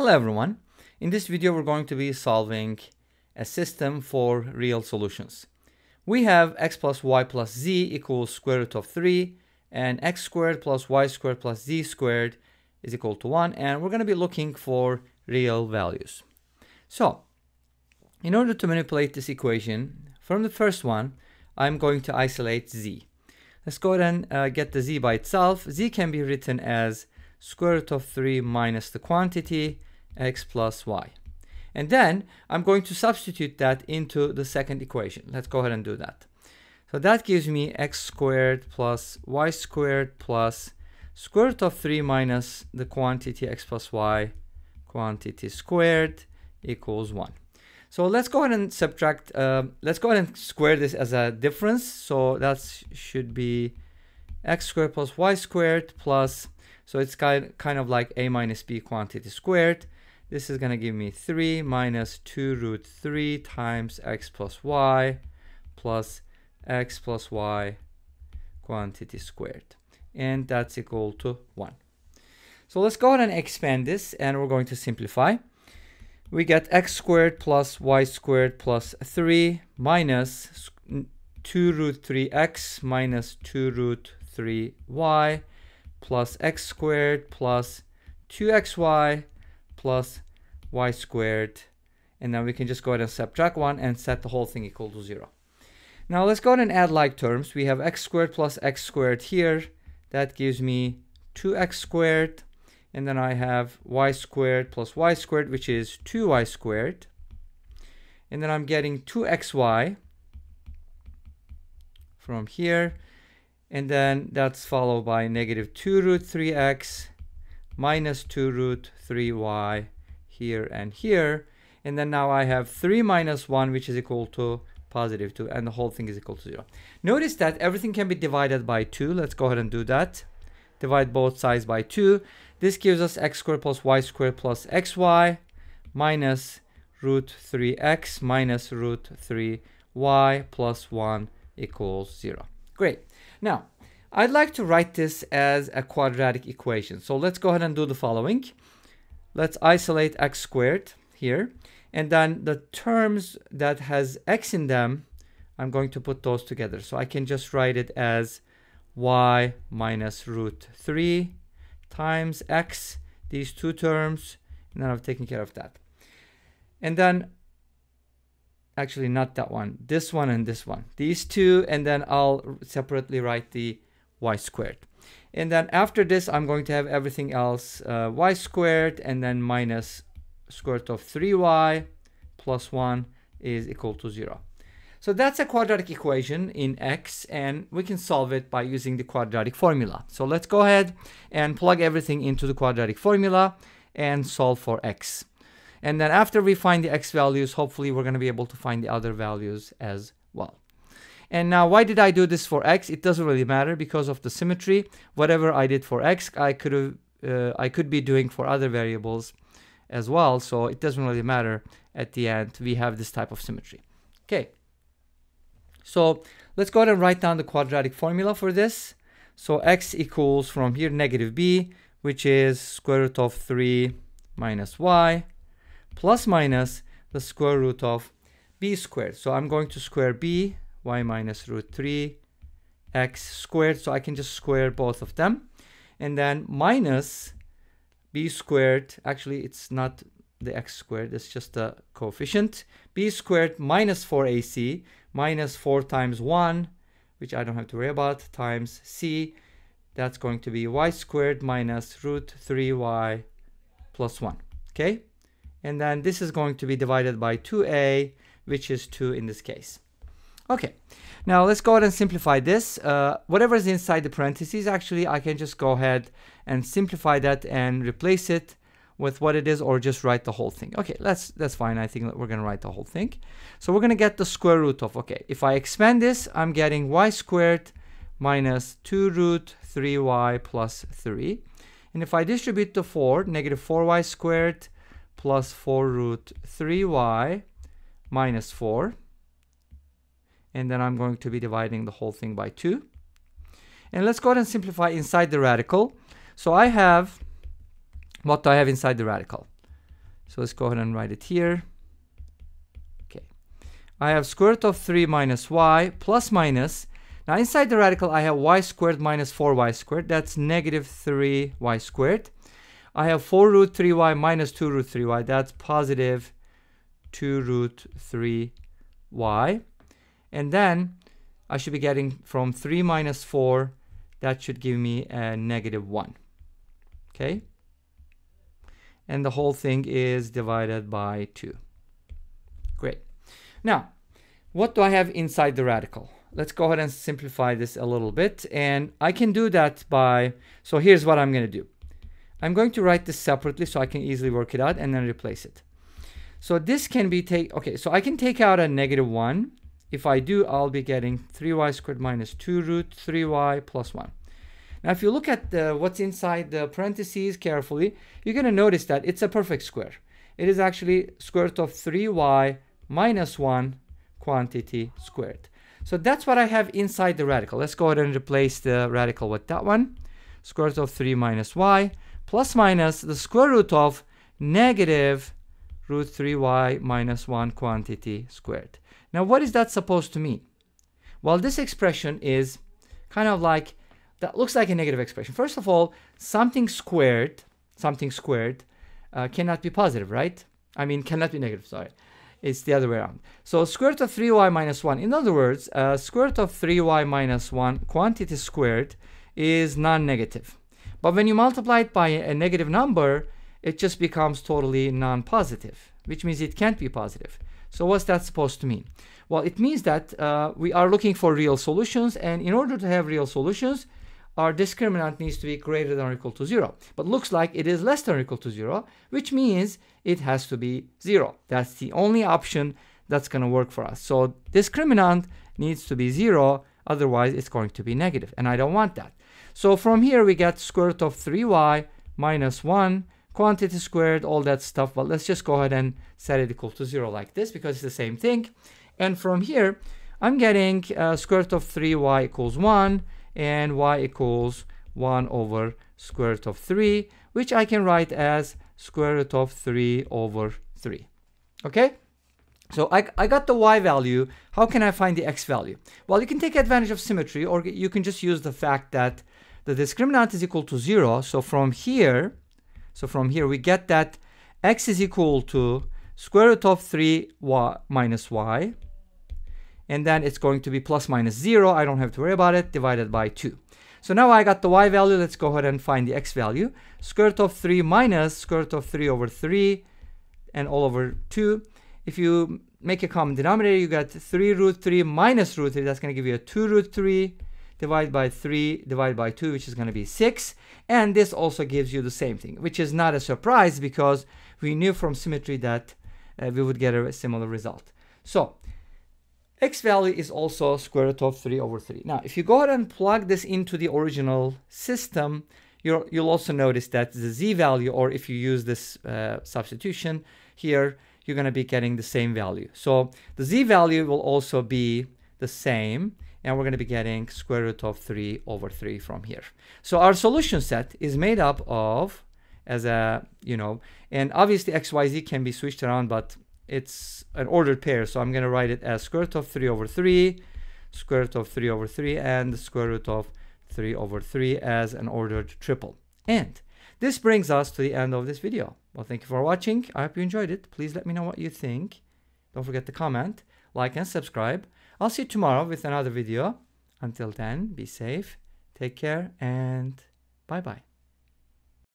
Hello everyone. In this video we're going to be solving a system for real solutions. We have x plus y plus z equals square root of 3 and x squared plus y squared plus z squared is equal to 1 and we're going to be looking for real values. So in order to manipulate this equation from the first one I'm going to isolate z. Let's go ahead and uh, get the z by itself. z can be written as square root of 3 minus the quantity x plus y. And then I'm going to substitute that into the second equation. Let's go ahead and do that. So that gives me x squared plus y squared plus square root of 3 minus the quantity x plus y quantity squared equals 1. So let's go ahead and subtract, uh, let's go ahead and square this as a difference. So that should be x squared plus y squared plus, so it's kind, kind of like a minus b quantity squared this is going to give me 3 minus 2 root 3 times x plus y plus x plus y quantity squared. And that's equal to 1. So let's go ahead and expand this and we're going to simplify. We get x squared plus y squared plus 3 minus 2 root 3x minus 2 root 3y plus x squared plus 2xy plus y squared. And then we can just go ahead and subtract 1 and set the whole thing equal to 0. Now let's go ahead and add like terms. We have x squared plus x squared here. That gives me 2x squared. And then I have y squared plus y squared, which is 2y squared. And then I'm getting 2xy from here. And then that's followed by negative 2 root 3x minus 2 root 3y here and here. And then now I have 3 minus 1, which is equal to positive 2, and the whole thing is equal to 0. Notice that everything can be divided by 2. Let's go ahead and do that. Divide both sides by 2. This gives us x squared plus y squared plus xy minus root 3x minus root 3y plus 1 equals 0. Great. Now, I'd like to write this as a quadratic equation. So let's go ahead and do the following. Let's isolate x squared here. And then the terms that has x in them, I'm going to put those together. So I can just write it as y minus root 3 times x, these two terms, and then I've taken care of that. And then, actually not that one, this one and this one. These two, and then I'll separately write the y squared. And then after this, I'm going to have everything else uh, y squared and then minus square root of 3y plus 1 is equal to 0. So that's a quadratic equation in x and we can solve it by using the quadratic formula. So let's go ahead and plug everything into the quadratic formula and solve for x. And then after we find the x values, hopefully we're going to be able to find the other values as well. And now why did I do this for x? It doesn't really matter because of the symmetry. Whatever I did for x, I could uh, I could be doing for other variables as well. So it doesn't really matter at the end. We have this type of symmetry. Okay. So let's go ahead and write down the quadratic formula for this. So x equals from here negative b, which is square root of 3 minus y, plus minus the square root of b squared. So I'm going to square b y minus root 3 x squared. So I can just square both of them. And then minus b squared, actually it's not the x squared, it's just the coefficient. b squared minus 4ac minus 4 times 1, which I don't have to worry about, times c. That's going to be y squared minus root 3y plus 1. Okay? And then this is going to be divided by 2a, which is 2 in this case. Okay, now let's go ahead and simplify this. Uh, whatever is inside the parentheses, actually, I can just go ahead and simplify that and replace it with what it is or just write the whole thing. Okay, that's that's fine. I think we're going to write the whole thing. So we're going to get the square root of, okay, if I expand this, I'm getting y squared minus 2 root 3y plus 3. And if I distribute the 4, negative 4y squared plus 4 root 3y minus 4 and then I'm going to be dividing the whole thing by 2. And let's go ahead and simplify inside the radical. So I have, what do I have inside the radical? So let's go ahead and write it here. Okay. I have square root of 3 minus y plus minus. Now inside the radical, I have y squared minus 4y squared. That's negative 3y squared. I have 4 root 3y minus 2 root 3y. That's positive 2 root 3y. And then I should be getting from 3 minus 4, that should give me a negative 1. Okay? And the whole thing is divided by 2. Great. Now, what do I have inside the radical? Let's go ahead and simplify this a little bit. And I can do that by, so here's what I'm going to do. I'm going to write this separately so I can easily work it out and then replace it. So this can be take, okay, so I can take out a negative 1. If I do, I'll be getting 3y squared minus 2 root 3y plus 1. Now, if you look at the, what's inside the parentheses carefully, you're going to notice that it's a perfect square. It is actually square root of 3y minus 1 quantity squared. So that's what I have inside the radical. Let's go ahead and replace the radical with that one. Square root of 3 minus y plus minus the square root of negative root 3y minus 1 quantity squared. Now what is that supposed to mean? Well, this expression is kind of like, that looks like a negative expression. First of all, something squared, something squared uh, cannot be positive, right? I mean, cannot be negative, sorry. It's the other way around. So square root of 3y minus 1. In other words, uh, square root of 3y minus 1 quantity squared is non-negative. But when you multiply it by a negative number, it just becomes totally non-positive, which means it can't be positive. So what's that supposed to mean? Well, it means that uh, we are looking for real solutions, and in order to have real solutions, our discriminant needs to be greater than or equal to 0. But looks like it is less than or equal to 0, which means it has to be 0. That's the only option that's going to work for us. So discriminant needs to be 0, otherwise it's going to be negative, and I don't want that. So from here we get square root of 3y minus 1 quantity squared, all that stuff. But let's just go ahead and set it equal to 0 like this because it's the same thing. And from here, I'm getting uh, square root of 3y equals 1 and y equals 1 over square root of 3, which I can write as square root of 3 over 3. Okay? So I, I got the y value. How can I find the x value? Well, you can take advantage of symmetry, or you can just use the fact that the discriminant is equal to 0. So from here, so from here we get that x is equal to square root of 3 y minus y. And then it's going to be plus minus 0. I don't have to worry about it. Divided by 2. So now I got the y value. Let's go ahead and find the x value. Square root of 3 minus square root of 3 over 3 and all over 2. If you make a common denominator, you get 3 root 3 minus root 3. That's going to give you a 2 root 3 divided by 3 divided by 2, which is going to be 6. And this also gives you the same thing, which is not a surprise because we knew from symmetry that uh, we would get a similar result. So x value is also square root of 3 over 3. Now, if you go ahead and plug this into the original system, you will also notice that the z value, or if you use this uh, substitution here, you're going to be getting the same value. So the z value will also be the same and we're going to be getting square root of 3 over 3 from here. So our solution set is made up of as a, you know, and obviously xyz can be switched around, but it's an ordered pair. So I'm going to write it as square root of 3 over 3, square root of 3 over 3, and square root of 3 over 3 as an ordered triple. And this brings us to the end of this video. Well, thank you for watching. I hope you enjoyed it. Please let me know what you think. Don't forget to comment, like, and subscribe. I'll see you tomorrow with another video. Until then, be safe, take care, and bye bye.